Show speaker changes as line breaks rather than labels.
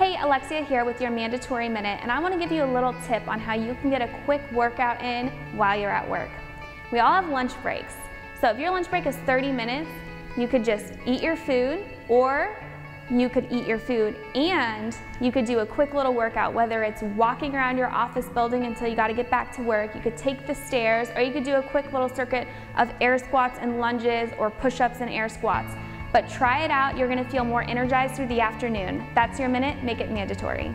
Hey, Alexia here with your Mandatory Minute, and I want to give you a little tip on how you can get a quick workout in while you're at work. We all have lunch breaks, so if your lunch break is 30 minutes, you could just eat your food, or you could eat your food and you could do a quick little workout, whether it's walking around your office building until you got to get back to work. You could take the stairs, or you could do a quick little circuit of air squats and lunges, or push ups and air squats. But try it out, you're gonna feel more energized through the afternoon. That's your minute, make it mandatory.